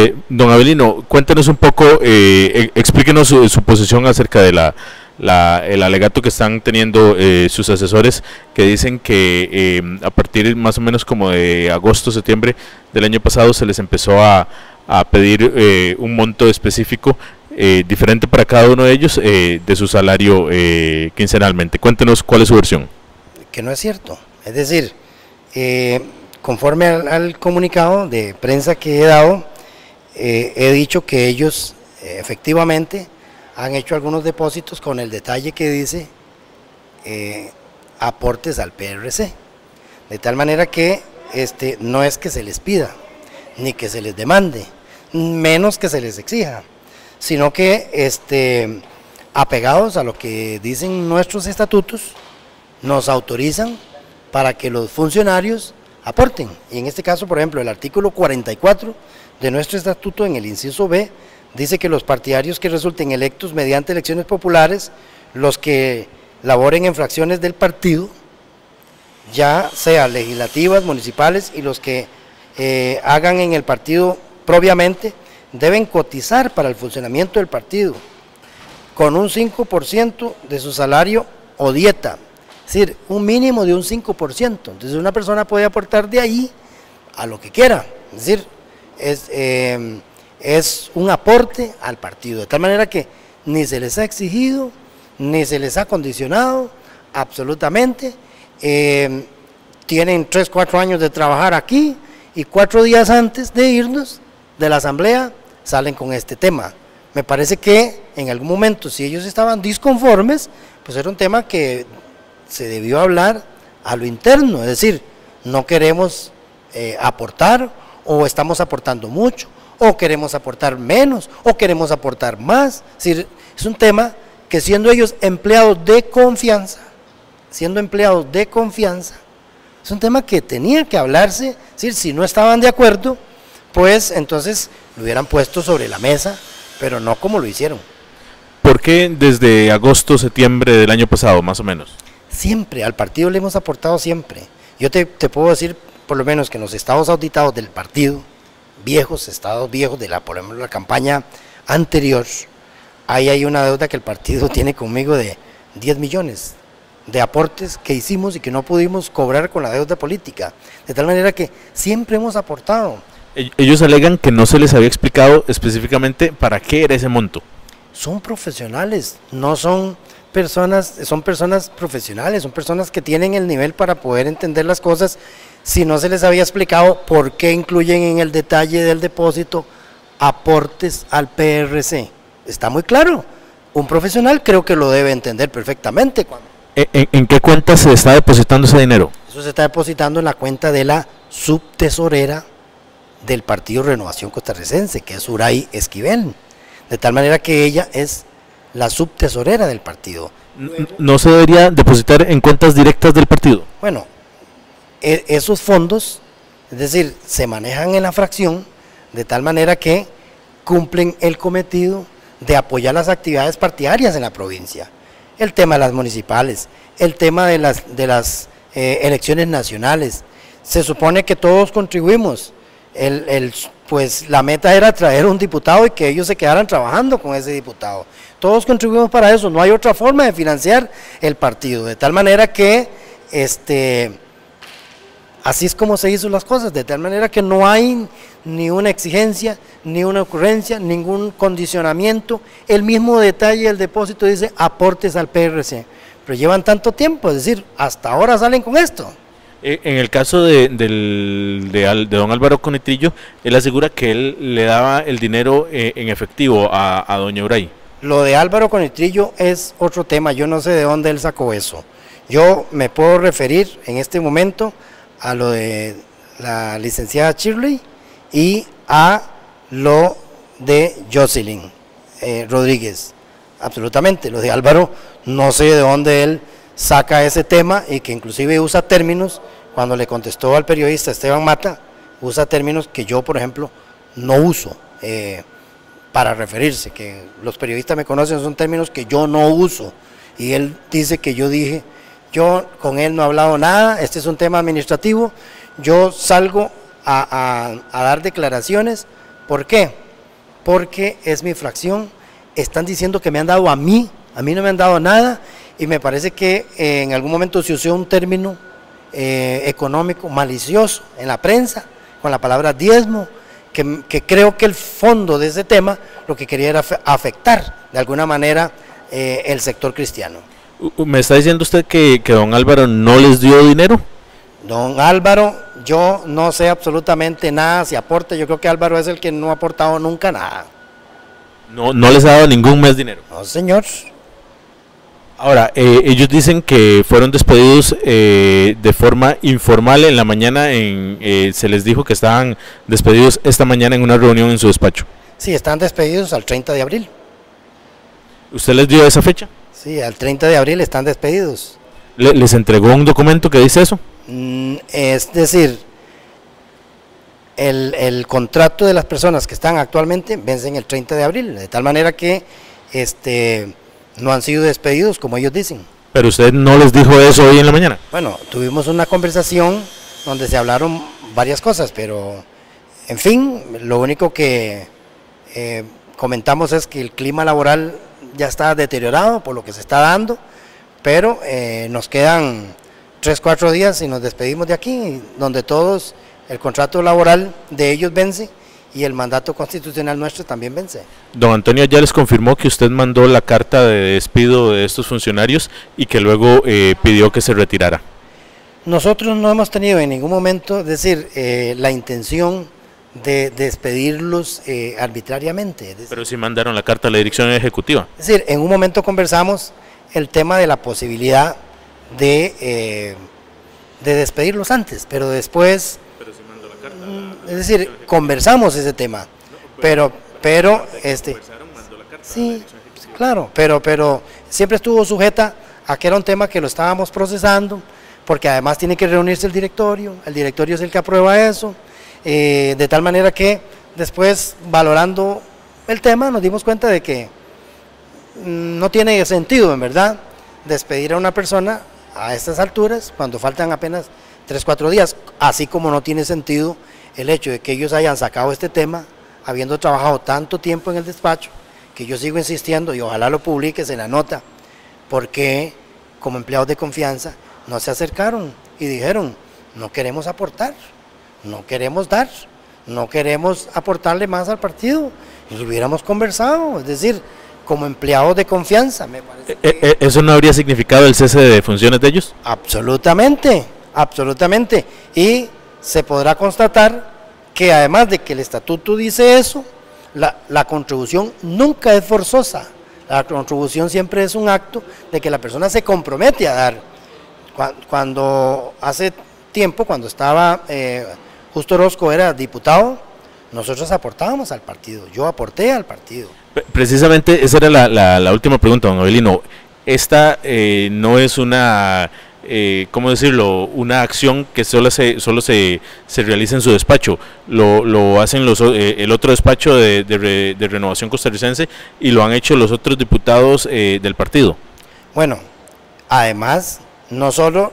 Eh, don Abelino, cuéntenos un poco, eh, e, explíquenos su, posición acerca de la, el alegato que están teniendo eh, sus asesores que dicen que a partir más o menos como de agosto, septiembre del año pasado se les empezó a, a pedir un monto específico diferente para cada uno de ellos de su salario quincenalmente. Cuéntenos cuál es su versión. Que no es cierto. Es decir, conforme al comunicado de prensa que he dado, eh, he dicho que ellos eh, efectivamente han hecho algunos depósitos con el detalle que dice eh, aportes al PRC. De tal manera que este, no es que se les pida, ni que se les demande, menos que se les exija, sino que este, apegados a lo que dicen nuestros estatutos, nos autorizan para que los funcionarios aporten. Y en este caso, por ejemplo, el artículo 44 de nuestro estatuto en el inciso B dice que los partidarios que resulten electos mediante elecciones populares, los que laboren en fracciones del partido, ya sea legislativas, municipales y los que eh, hagan en el partido propiamente, deben cotizar para el funcionamiento del partido con un 5% de su salario o dieta, es decir, un mínimo de un 5%. Entonces una persona puede aportar de ahí a lo que quiera, es decir, es, em, es un aporte al partido, de tal manera que ni se les ha exigido, ni se les ha condicionado, absolutamente. Em, tienen tres, cuatro años de trabajar aquí y cuatro días antes de irnos de la asamblea salen con este tema. Me parece que en algún momento, si ellos estaban disconformes, pues era un tema que se debió hablar a lo interno, es decir, no queremos eh, aportar o estamos aportando mucho, o queremos aportar menos, o queremos aportar más. Es, es un tema que siendo ellos empleados de confianza, siendo empleados de confianza, es un tema que tenía que hablarse, si no estaban de acuerdo, pues entonces lo hubieran puesto sobre la mesa, pero no como lo hicieron. ¿Por qué desde agosto, septiembre del año pasado, más o menos? Siempre, al partido le hemos aportado siempre. Yo te, te puedo decir por lo menos que en los estados auditados del partido, viejos, estados viejos de la, por ejemplo, la campaña anterior, ahí hay una deuda que el partido tiene conmigo de 10 millones de aportes que hicimos y que no pudimos cobrar con la deuda política. De tal manera que siempre hemos aportado. Ellos alegan que no se les había explicado específicamente para qué era ese monto. Son profesionales, no son personas, son personas profesionales, son personas que tienen el nivel para poder entender las cosas si no se les había explicado por qué incluyen en el detalle del depósito aportes al PRC. Está muy claro. Un profesional creo que lo debe entender perfectamente. ¿En, qué cuenta se está depositando ese dinero? Eso se está depositando en la cuenta de la subtesorera del Partido Renovación Costarricense, que es Uray Esquivel. De tal manera que ella es la subtesorera del partido. ¿No se debería depositar en cuentas directas del partido? Bueno, e, esos fondos, es decir, se manejan en la fracción de tal manera que cumplen el cometido de apoyar las actividades partidarias en la provincia. El tema de las municipales, el tema de las, de las eh, elecciones nacionales. Se supone que todos contribuimos. El, pues la meta era traer un diputado y que ellos se quedaran trabajando con ese diputado. Todos contribuimos para eso, no hay otra forma de financiar el partido, de tal manera que este, Así es como se hizo las cosas, de tal manera que no hay ni una exigencia, ni una ocurrencia, ningún condicionamiento. El mismo detalle del depósito dice aportes al PRC, pero llevan tanto tiempo, es decir, hasta ahora salen con esto. Eh, en el caso de, don Álvaro Conitrillo, él asegura que él le daba el dinero eh, en efectivo a, a doña Uray. Lo de Álvaro Conitrillo es otro tema, yo no sé de dónde él sacó eso. Yo me puedo referir en este momento a lo de la licenciada Shirley y a lo de Jocelyn eh, Rodríguez. Absolutamente, lo de Álvaro, no sé de dónde él saca ese tema y que inclusive usa términos, cuando le contestó al periodista Esteban Mata, usa términos que yo, por ejemplo, no uso eh, para referirse, que los periodistas me conocen, son términos que yo no uso. Y él dice que yo dije yo con él no he hablado nada, este es un tema administrativo. Yo salgo a, dar declaraciones ¿Por qué? Porque es mi fracción, están diciendo que me han dado a mí, a mí no me han dado nada, y me parece que eh, en algún momento se usó un término eh, económico malicioso en la prensa, con la palabra diezmo, que, creo que el fondo de ese tema lo que quería era afectar de alguna manera eh, el sector cristiano. ¿Me está diciendo usted que, que don Álvaro no les dio dinero? Don Álvaro, yo no sé absolutamente nada si aporta, yo creo que Álvaro es el que no ha aportado nunca nada. No, no les ha dado ningún mes dinero. No, señor. Ahora, eh, ellos dicen que fueron despedidos eh, de forma informal en la mañana. En, eh, se les dijo que estaban despedidos esta mañana en una reunión en su despacho. Sí, están despedidos al 30 de abril. ¿Usted les dio esa fecha? Sí, al 30 de abril están despedidos. ¿Les entregó un documento que dice eso? Mm, es decir, el, el, contrato de las personas que están actualmente vencen el 30 de abril, de tal manera que este no han sido despedidos, como ellos dicen. Pero usted no les dijo eso hoy en la mañana. Bueno, tuvimos una conversación donde se hablaron varias cosas, pero en fin, lo único que eh, comentamos es que el clima laboral ya está deteriorado por lo que se está dando, pero eh, nos quedan tres, cuatro días y nos despedimos de aquí, donde todos, el contrato laboral de ellos vence y el mandato constitucional nuestro también vence. Don Antonio ya les confirmó que usted mandó la carta de despido de estos funcionarios y que luego eh, pidió que se retirara. Nosotros no hemos tenido en ningún momento, es decir, eh, la intención de despedirlos eh, arbitrariamente. Pero sí mandaron la carta a la dirección ejecutiva. Es decir, en un momento conversamos el tema de la posibilidad de, de despedirlos antes, pero después es decir, conversamos ese tema, pero, pero, este, sí, claro, pero, pero siempre estuvo sujeta a que era un tema que lo estábamos procesando, porque además tiene que reunirse el directorio, el directorio es el que aprueba eso, eh, de tal manera que después, valorando el tema, nos dimos cuenta de que no tiene sentido, en verdad, despedir a una persona a estas alturas, cuando faltan apenas 3, 4 días, así como no tiene sentido el hecho de que ellos hayan sacado este tema, habiendo trabajado tanto tiempo en el despacho, que yo sigo insistiendo y ojalá lo publiques en la nota, porque como empleados de confianza no se acercaron y dijeron, no queremos aportar, no queremos dar, no queremos aportarle más al partido, y hubiéramos conversado, es decir, como empleados de confianza. Me parece eh, eh, ¿Eso no habría significado el cese de funciones de ellos? Absolutamente, absolutamente. Y se podrá constatar que además de que el estatuto dice eso, la, contribución nunca es forzosa. La contribución siempre es un acto de que la persona se compromete a dar. Cuando, hace tiempo, cuando estaba eh, Justo Orozco era diputado, nosotros aportábamos al partido, yo aporté al partido. Precisamente esa era la, última pregunta, don Abelino. Esta eh, no es una eh, ¿cómo decirlo?, una acción que solo se, solo se, se realiza en su despacho, lo, lo hacen los, eh, el otro despacho de, de, Renovación Costarricense y lo han hecho los otros diputados eh, del partido. Bueno, además, no solo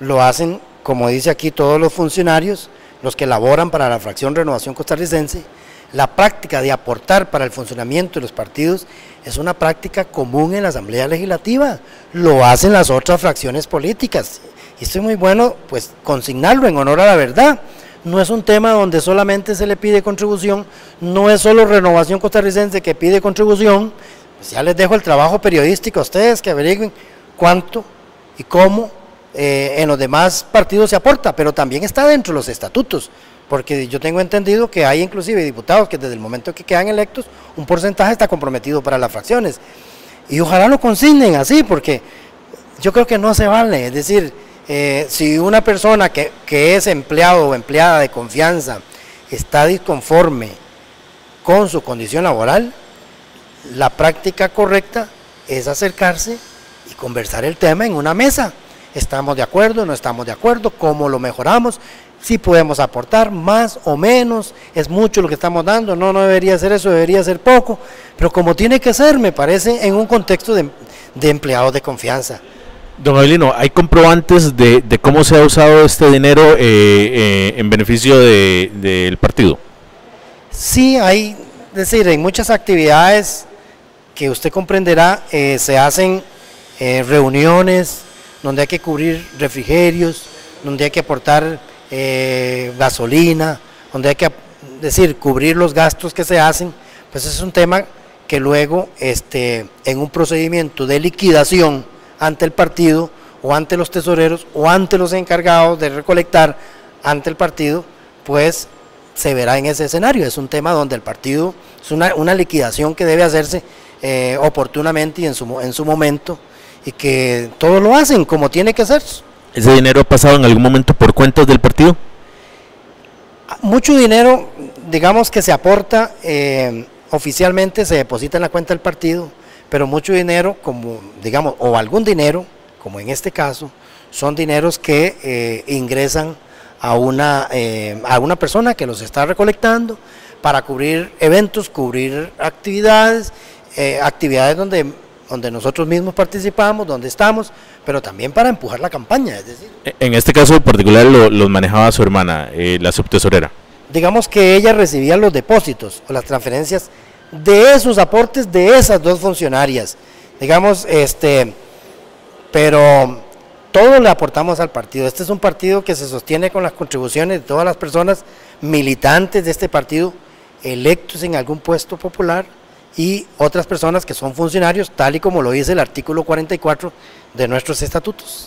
lo hacen, como dice aquí, todos los funcionarios, los que laboran para la fracción Renovación Costarricense, la práctica de aportar para el funcionamiento de los partidos es una práctica común en la Asamblea Legislativa, lo hacen las otras fracciones políticas. Y esto es muy bueno, pues, consignarlo en honor a la verdad. No es un tema donde solamente se le pide contribución, no es solo Renovación Costarricense que pide contribución, pues ya les dejo el trabajo periodístico a ustedes que averigüen cuánto y cómo eh, en los demás partidos se aporta, pero también está dentro de los estatutos porque yo tengo entendido que hay inclusive diputados que desde el momento que quedan electos, un porcentaje está comprometido para las fracciones. Y ojalá lo consignen así, porque yo creo que no se vale. Es decir, eh, si una persona que, que es empleado o empleada de confianza está disconforme con su condición laboral, la práctica correcta es acercarse y conversar el tema en una mesa. ¿Estamos de acuerdo? ¿No estamos de acuerdo? ¿Cómo lo mejoramos? Si podemos aportar más o menos, es mucho lo que estamos dando, no, no debería ser eso, debería ser poco, pero como tiene que ser, me parece, en un contexto de, empleados de confianza. Don Avelino, ¿hay comprobantes de, cómo se ha usado este dinero eh, eh, en beneficio del partido? Sí, hay, es decir, hay muchas actividades que usted comprenderá, eh, se hacen reuniones donde hay que cubrir refrigerios, donde hay que aportar eh, gasolina, donde hay que decir, cubrir los gastos que se hacen, pues es un tema que luego este, en un procedimiento de liquidación ante el partido o ante los tesoreros o ante los encargados de recolectar ante el partido, pues se verá en ese escenario. Es un tema donde el partido, es una, una liquidación que debe hacerse eh, oportunamente y en su, en su momento y que todos lo hacen como tiene que ser. ¿Ese dinero ha pasado en algún momento por cuentas del partido? Mucho dinero, digamos que se aporta eh, oficialmente, se deposita en la cuenta del partido, pero mucho dinero, como digamos, o algún dinero, como en este caso, son dineros que eh, ingresan a una, eh, a una persona que los está recolectando para cubrir eventos, cubrir actividades, actividades donde donde nosotros mismos participamos, donde estamos, pero también para empujar la campaña. Es decir, e, en este caso particular los lo manejaba su hermana, eh, la subtesorera. Digamos que ella recibía los depósitos o las transferencias de esos aportes de esas dos funcionarias. Digamos, este, pero todo le aportamos al partido. Este es un partido que se sostiene con las contribuciones de todas las personas militantes de este partido, electos en algún puesto popular y otras personas que son funcionarios, tal y como lo dice el artículo 44 de nuestros estatutos.